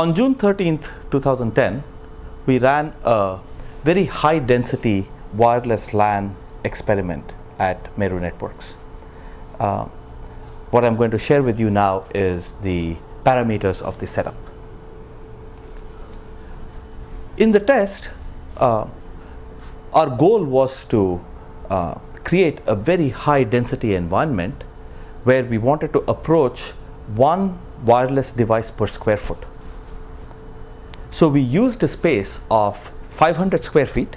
on June 13th, 2010, we ran a very high density wireless LAN experiment at Meru Networks. Uh, what I'm going to share with you now is the parameters of the setup. In the test, uh, our goal was to uh, create a very high density environment where we wanted to approach one wireless device per square foot. So we used a space of 500 square feet.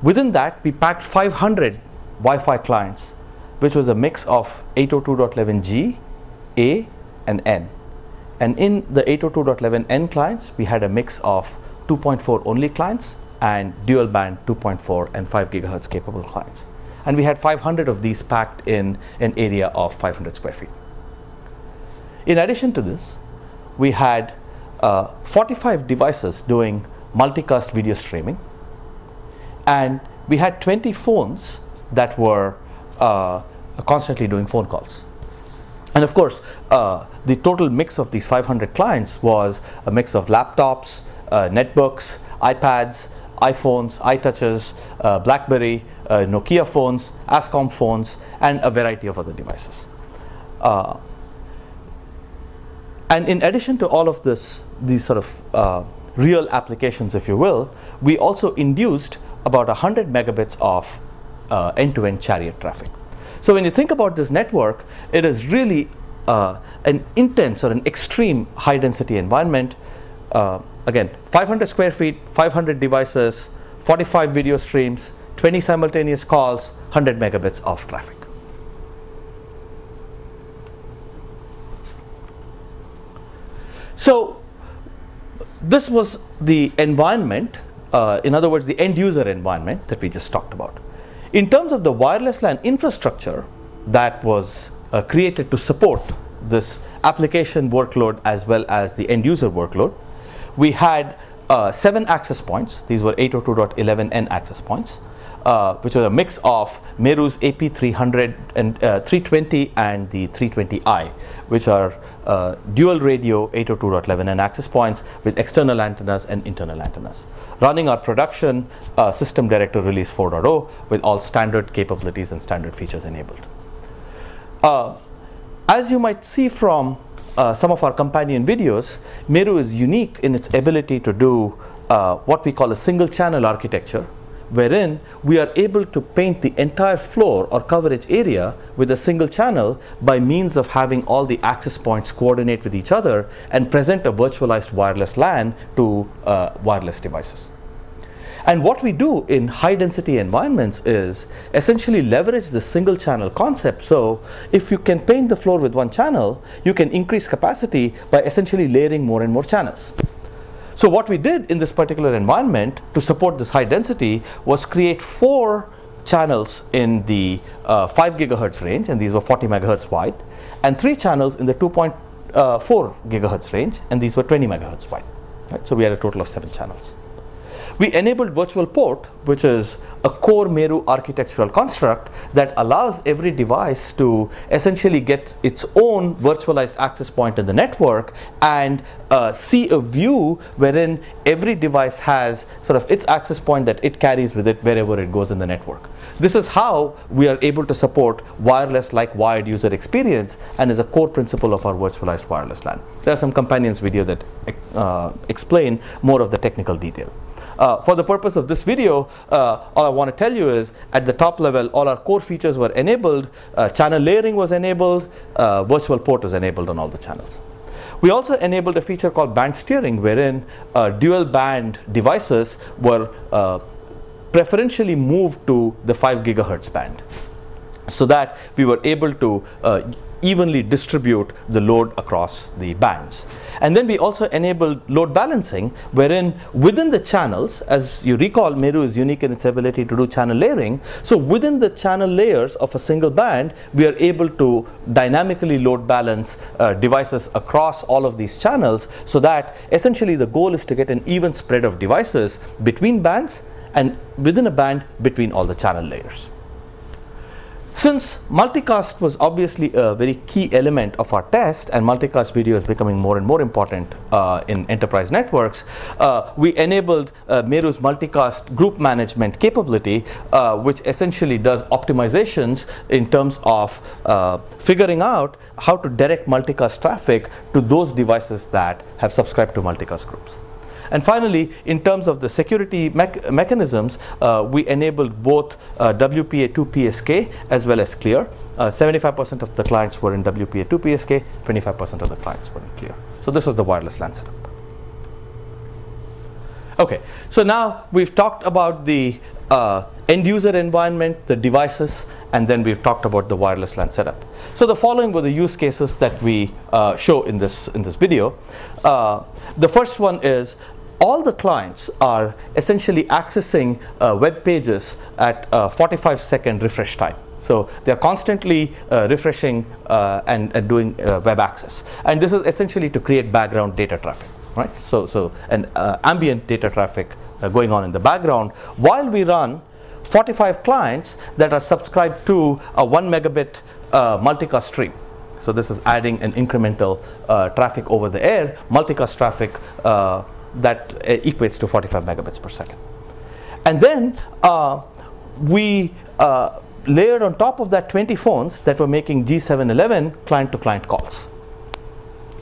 Within that, we packed 500 Wi-Fi clients, which was a mix of 802.11g, A, and N. And in the 802.11n clients, we had a mix of 2.4 only clients and dual band 2.4 and 5 gigahertz capable clients. And we had 500 of these packed in an area of 500 square feet. In addition to this, we had 45 devices doing multicast video streaming and we had 20 phones that were uh, constantly doing phone calls. And of course, uh, the total mix of these 500 clients was a mix of laptops, uh, netbooks, iPads, iPhones, iTouches, uh, BlackBerry, uh, Nokia phones, Ascom phones, and a variety of other devices. Uh, and in addition to all of this, these sort of uh, real applications, if you will, we also induced about 100 megabits of uh, end-to-end chariot traffic. So when you think about this network, it is really uh, an intense or an extreme high density environment. Uh, again, 500 square feet, 500 devices, 45 video streams, 20 simultaneous calls, 100 megabits of traffic. So this was the environment, uh, in other words, the end user environment that we just talked about. In terms of the wireless LAN infrastructure that was uh, created to support this application workload as well as the end user workload, we had uh, seven access points. These were 802.11n access points, uh, which was a mix of Meru's AP300 and 320 uh, and the 320i, which are uh, dual radio 802.11n access points with external antennas and internal antennas. Running our production uh, system director release 4.0 with all standard capabilities and standard features enabled. Uh, as you might see from uh, some of our companion videos, Meru is unique in its ability to do uh, what we call a single channel architecture wherein we are able to paint the entire floor or coverage area with a single channel by means of having all the access points coordinate with each other and present a virtualized wireless LAN to uh, wireless devices. And what we do in high density environments is essentially leverage the single channel concept. So if you can paint the floor with one channel, you can increase capacity by essentially layering more and more channels. So what we did in this particular environment to support this high density was create four channels in the uh, 5 gigahertz range and these were 40 megahertz wide and three channels in the 2.4 uh, gigahertz range and these were 20 megahertz wide. Right? So we had a total of seven channels. We enabled virtual port, which is a core Meru architectural construct that allows every device to essentially get its own virtualized access point in the network and uh, see a view wherein every device has sort of its access point that it carries with it wherever it goes in the network. This is how we are able to support wireless like wired user experience and is a core principle of our virtualized wireless LAN. There are some companions video that uh, explain more of the technical detail. Uh, for the purpose of this video, uh, all I want to tell you is at the top level, all our core features were enabled, uh, channel layering was enabled, uh, virtual port is enabled on all the channels. We also enabled a feature called band steering wherein uh, dual band devices were preferentially moved to the 5 gigahertz band so that we were able to evenly distribute the load across the bands. And then we also enabled load balancing, wherein within the channels, as you recall, Meru is unique in its ability to do channel layering. So within the channel layers of a single band, we are able to dynamically load balance uh, devices across all of these channels so that essentially the goal is to get an even spread of devices between bands and within a band between all the channel layers. Since multicast was obviously a very key element of our test and multicast video is becoming more and more important uh, in enterprise networks, uh, we enabled uh, Meru's multicast group management capability, uh, which essentially does optimizations in terms of uh, figuring out how to direct multicast traffic to those devices that have subscribed to multicast groups. And finally, in terms of the security mechanisms, uh, we enabled both uh, WPA2 PSK as well as Clear. 75% uh, of the clients were in WPA2 PSK, 25% of the clients were in Clear. So this was the wireless LAN setup. Okay, so now we've talked about the uh, end user environment, the devices, and then we've talked about the wireless LAN setup. So the following were the use cases that we uh, show in this in this video. Uh, the first one is all the clients are essentially accessing uh, web pages at uh, 45 second refresh time. So they're constantly uh, refreshing uh, and, and, doing uh, web access. And this is essentially to create background data traffic, right? So, so an uh, ambient data traffic going on in the background while we run 45 clients that are subscribed to a one megabit multicast stream. So this is adding an incremental traffic over the air, multicast traffic that uh, equates to 45 megabits per second. And then uh, we uh, layered on top of that 20 phones that were making G711 client to client calls.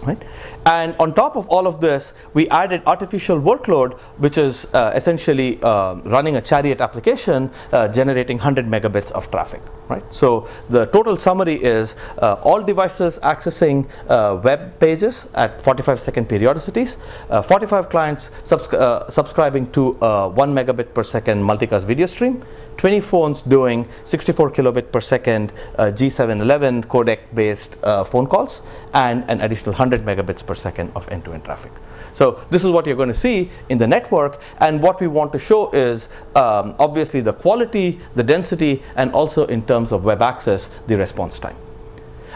Right? And on top of all of this, we added artificial workload, which is uh, essentially uh, running a chariot application, uh, generating 100 megabits of traffic. Right. So the total summary is uh, all devices accessing uh, web pages at 45 second periodicities, uh, 45 clients subs subscribing to one megabit per second multicast video stream, 20 phones doing 64 kilobit per second uh, G711 codec based uh, phone calls and an additional 100 megabits per second of end-to-end traffic. So this is what you're going to see in the network and what we want to show is um, obviously the quality, the density and also in terms of web access, the response time.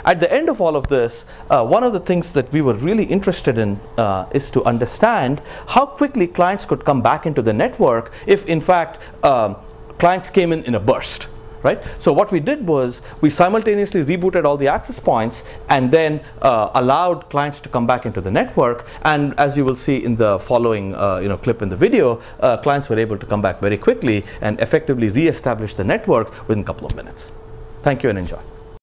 At the end of all of this, uh, one of the things that we were really interested in uh, is to understand how quickly clients could come back into the network if in fact um, clients came in in a burst. Right? So what we did was we simultaneously rebooted all the access points and then uh, allowed clients to come back into the network. And as you will see in the following uh, you know, clip in the video, uh, clients were able to come back very quickly and effectively re-establish the network within a couple of minutes. Thank you and enjoy.